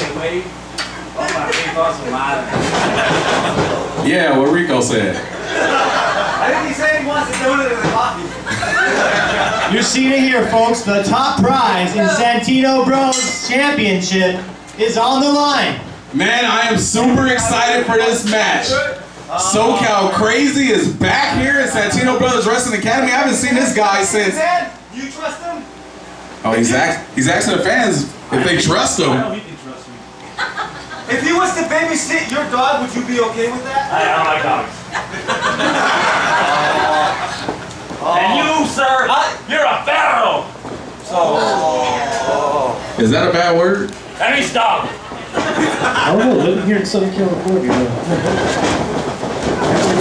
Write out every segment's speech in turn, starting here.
este güey. Oh, para mí, toda su madre. Yeah, what Rico said. I think he said he wants to do it in the coffee. You're seeing it here, folks. The top prize in Santino Bros Championship is on the line. Man, I am super excited for this match. SoCal Crazy is back here at Santino Brothers Wrestling Academy. I haven't seen this guy since. Man, you trust him? Oh, he's ask, he's asking the fans if they trust I him. know he can trust me. If he was to babysit your dog, would you be okay with that? I, don't like dogs. Oh. And you, sir, you're a pharaoh. Oh. Is that a bad word? That means dog. I don't know, living here in Southern California.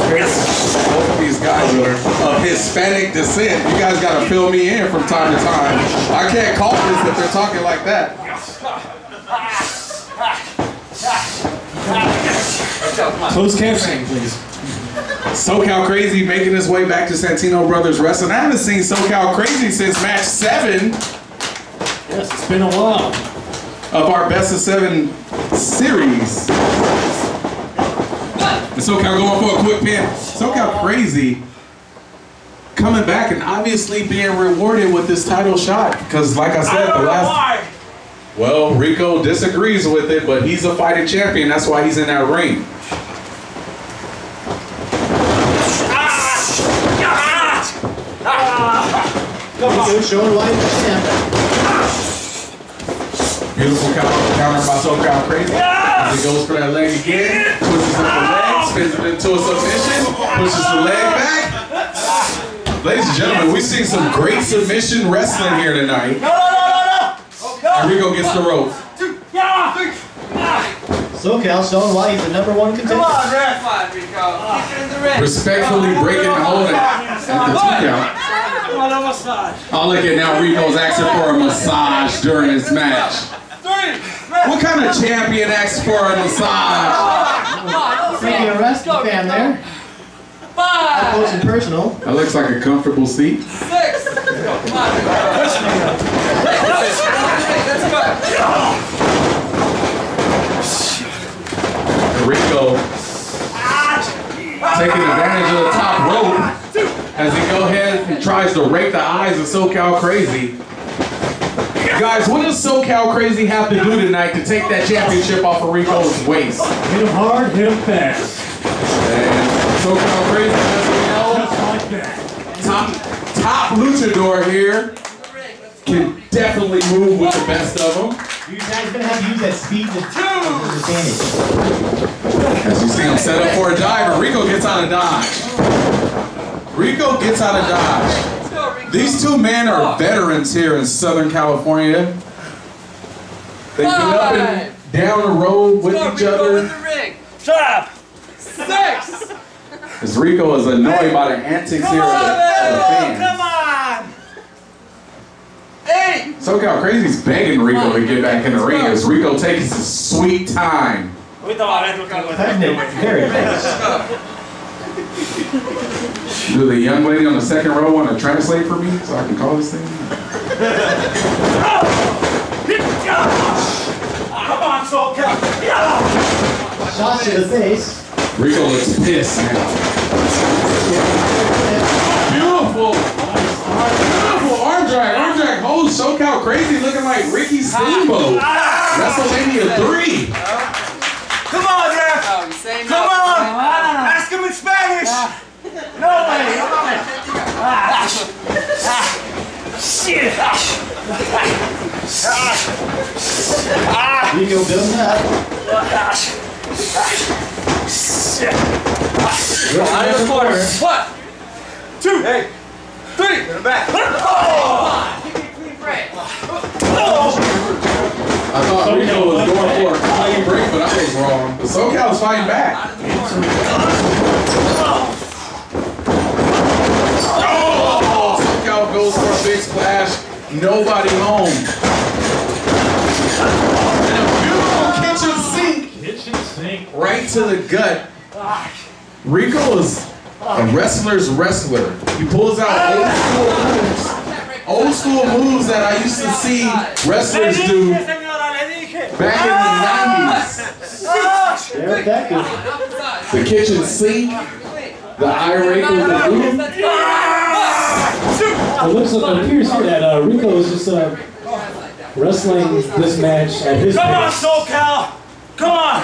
Both of these guys are of Hispanic descent. You guys gotta fill me in from time to time. I can't call this if they're talking like that. Close captioning, please. SoCal Crazy making his way back to Santino Brothers Wrestling. I haven't seen SoCal Crazy since match seven Yes, it's been a while. of our best of seven series. And SoCal going for a quick pin. SoCal Crazy coming back and obviously being rewarded with this title shot. Because like I I said, the last why. well, Rico disagrees with it, but he's a fighting champion. That's why he's in that ring. Rico showing why he's a champ. Beautiful counter, counter by SoCal Crazy. As he goes for that leg again, pushes up the leg, spins it into a submission, pushes the leg back. Ladies and gentlemen, we've seen some great submission wrestling here tonight. No, no, no, no, no. And Rico gets the rope. Yeah. SoCal showing why he's the number one contender. Come on, ref. Come on, Rico. Keep it in the ring. Respectfully breaking the hold at, at the two count. What a massage. Oh, look at now Rico's asking for a massage during his match. Three. What kind of champion asks for a massage? Thank you, wrestling fan there. Up Five, close and personal. That looks like a comfortable seat. six. Come on, Let's go. Rico taking advantage of the top rope as he go tries to rake the eyes of SoCal Crazy. Guys, what does SoCal Crazy have to do tonight to take that championship off of Rico's waist? Hit him hard, hit him fast. And SoCal Crazy, as like that. top, top luchador here, can definitely move with the best of them. You guys gonna have to use that speed to advantage. As you see him set up for a dive, and Rico gets out of dodge. Rico gets out of dodge. Let's go, Rico. These two men are veterans here in Southern California. They've been up and down the road with Let's each go, Rico in other. the ring. Shut up. Six. As Rico is annoyed by the antics here of the, of the fans. Come on. Eight. SoCal Crazy's begging Rico to get back in the ring as Rico takes his sweet time. Ahorita va a ver lo que Do the young lady on the second row want to translate for me so I can call this thing? Come on, SoCal. Yeah. To the face. Rico looks pissed now. Beautiful. Beautiful arm drag. Arm drag holds SoCal Crazy looking like Ricky Steamboat. Ah. WrestleMania 3. Come on, Jeff. He's um, Come no. on. Ask him in Spanish. No way. Shit. Rico building up. Shit. Out of the corner. One, two, hey, three. In the back. Give me a clean break. I thought Rico was going for a clean break, but I was wrong. SoCal's fighting back. Oh, SoCal goes for a big splash. Nobody home. And a beautiful kitchen sink Kitchen sink. right to the gut. Rico is a wrestler's wrestler. He pulls out old school moves. Old school moves that I used to see wrestlers do dije, señora, le dije. back in the 90s. They're effective. The kitchen sink, the eye rake with the ah! boot. It looks like it appears here that uh, Rico is just uh, wrestling this match at his Come on. SoCal! Come on!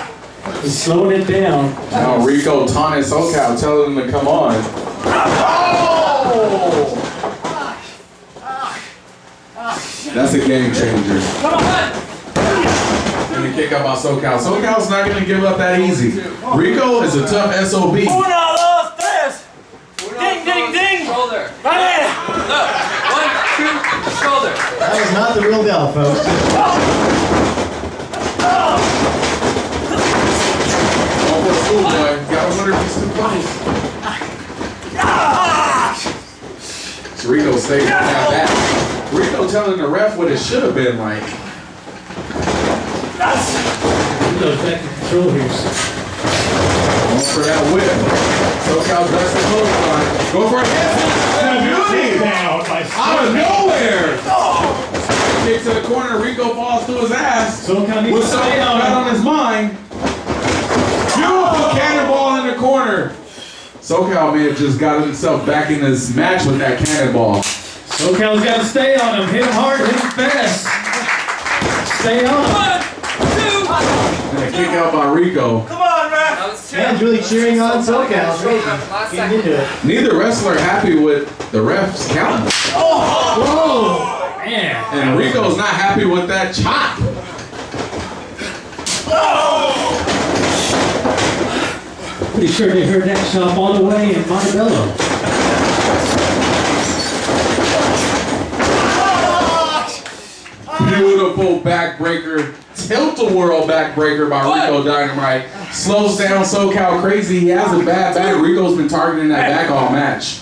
He's slowing it down. Now Rico taunting SoCal, telling him to come on. Oh! That's a game changer. Come on! And the kick out by SoCal. SoCal's not gonna give up that easy. Rico is a tough SOB. Not the real deal, folks. Over schoolboy. Gotta wonder if he's too close. So Rico stayed on that back. Rico telling the ref what it should have been like. Rico's back in control here. Going for that whip. SoCal does the clothesline. Go for a hit. Beauty. Out of nowhere. Kick to the corner. Rico falls to his ass. SoCal needs With to stay on right on his mind. Beautiful cannonball in the corner. SoCal may have just got himself back in this match with that cannonball. SoCal's got to stay on him. Hit him hard, hit him fast. Stay on him. One, two. And a kick out by Rico. Come on, man! That was really cheering on SoCal. Great. Getting into it. Neither wrestler happy with the ref's count. oh Man. And Rico's not happy with that chop. Pretty sure they heard that shot all the way in Montebello. Beautiful backbreaker. Tilt-a-whirl backbreaker by Rico Dynamite. Slows down SoCal crazy. He has a bad back. Rico's been targeting that back all match.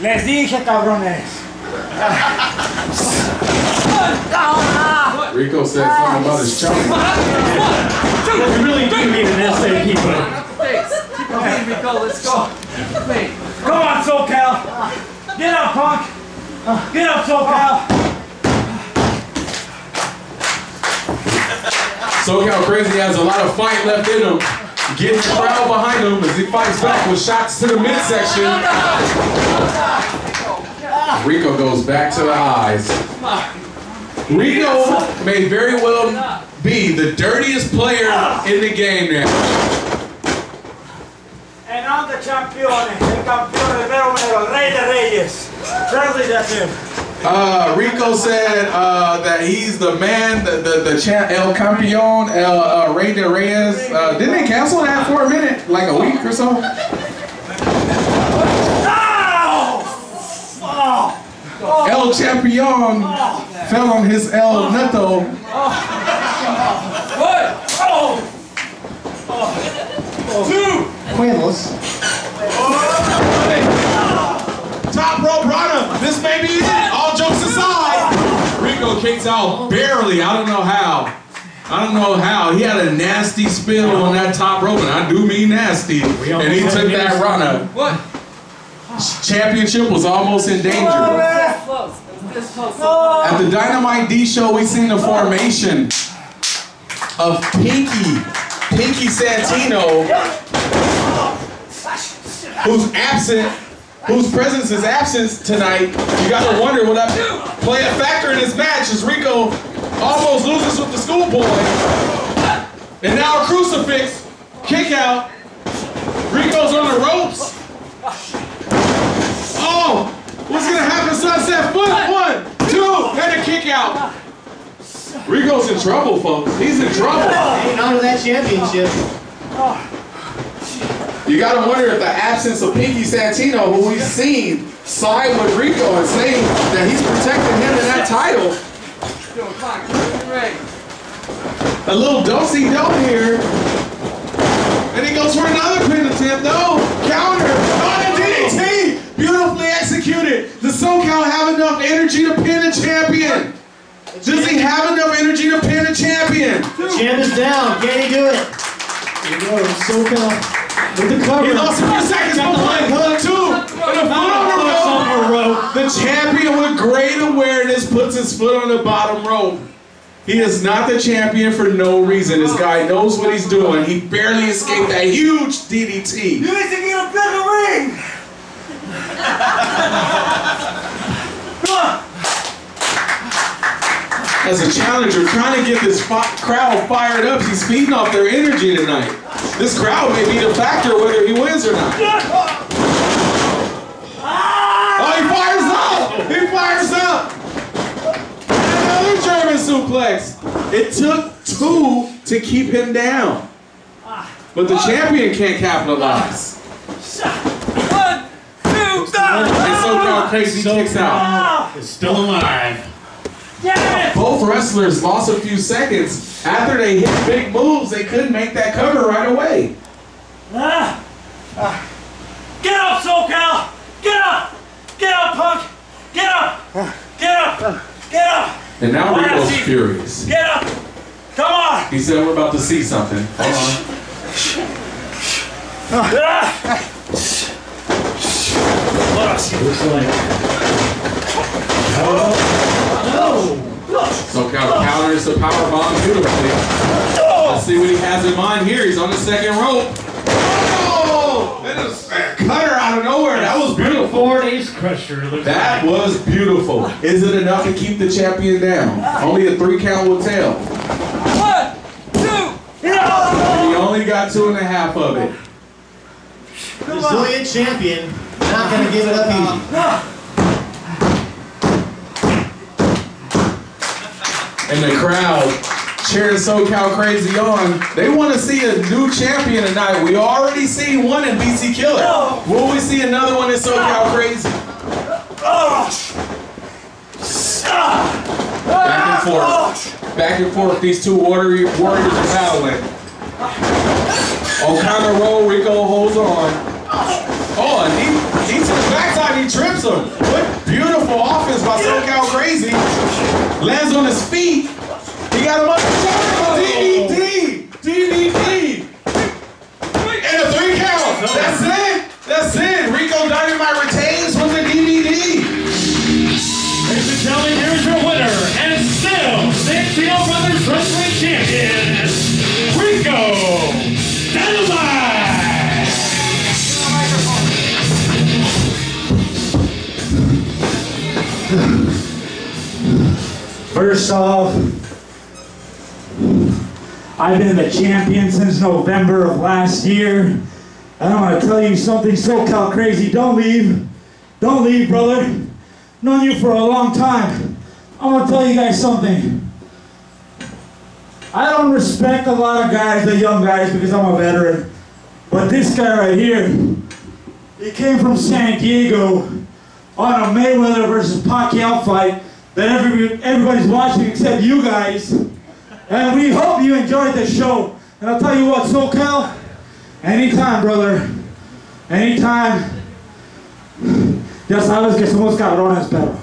Les dije, cabrones. Rico said something about his chunk. We really do need an SAP button. Face. Keep moving, Rico. Let's go. Wait. Come on, SoCal! Get up, punk! Get up, SoCal! SoCal Crazy has a lot of fight left in him. Getting the crowd behind him as he fights back with shots to the midsection. Rico goes back to the eyes. Rico may very well be the dirtiest player in the game now. And I'm the champion, el campeón, el el rey de reyes. To him. Uh, Rico said uh, that he's the man, the the, the champ, El Campeon, El uh, Rey de Reyes. Uh, didn't they cancel that for a minute, like a week or so? El Champion fell on his El Neto. One. Quavos. Top aside, kicks out barely. I don't know how. I don't know how. He had a nasty spill on that top rope, and I do mean nasty. And he took that runner. What? Championship was almost in danger. This close. It was this close. At the Dynamite D show, we seen the formation of Pinky, Pinky Santino, who's absent, whose presence is absent tonight. You gotta wonder will that play a factor in this match as Rico almost loses with the schoolboy. And now a crucifix, kick out. Rico's on the ropes. Oh, what's gonna happen? Sunset flip. One, two, and a kick out. Rico's in trouble, folks. He's in trouble. On to that championship. You gotta wonder if the absence of Pinky Santino, who we've seen side with Rico and saying that he's protecting him in that title, a little dosey do here. And he goes for another pin attempt. No, counter. On a DDT. Beautifully executed. Does SoCal have enough energy to pin a champion? Does he have enough energy to pin a champion? Champ is down. Can he do it? Here we go. SoCal with the cover. He lost a few seconds, but one, two, and a foot on the rope. the rope. The champion with great awareness puts his foot on the bottom rope. He is not the champion for no reason. This guy knows what he's doing. He barely escaped that huge DDT. You need to get a bigger ring! As a challenger, trying to get this fi- crowd fired up, he's feeding off their energy tonight. This crowd may be the factor whether he wins or not. Ah! Oh, he fires up! He fires up! Another German suplex. It took two to keep him down. Ah. But the champion can't capitalize. One, two, three! And SoCal ah! Crazy kicks out. Ah! Is still alive. Damn it! Both wrestlers lost a few seconds. After they hit big moves, they couldn't make that cover right away. Ah! Ah. Get up, SoCal! Get up! Get up, punk! Get up! Get up! Get up! And now Why Rico's is he- furious. Get up! Come on! He said we're about to see something. Hold on. Ah! Looks like. So Cal counters the power bomb beautifully. Let's see what he has in mind here. He's on the second rope. Oh! That is a cutter out of nowhere. That was beautiful. Ford Ace Crusher. That was beautiful. Is it enough to keep the champion down? Only a three count will tell. One, two, yeah! He only got two and a half of it. Resilient champion. Not gonna give it up easy. And the crowd cheering SoCal Crazy on. They want to see a new champion tonight. We already see one in BC Killer. Will we see another one in SoCal Crazy? Back and forth. Back and forth. These two warrior, warriors are battling. O'Connor roll, Rico holds on. Oh, and he, he the backside, he trips him. What beautiful offense by SoCal Crazy. Lands on his feet. He got him up. DDT! First off, I've been the champion since November of last year. And I'm gonna tell you something SoCal crazy. Don't leave. Don't leave, brother. Known you for a long time. I'm gonna tell you guys something. I don't respect a lot of guys, the young guys, because I'm a veteran. But this guy right here, he came from San Diego on a Mayweather versus Pacquiao fight that every, everybody's watching except you guys. And we hope you enjoyed the show. And I'll tell you what, SoCal, anytime, brother, anytime. Ya sabes que somos cabrones, pero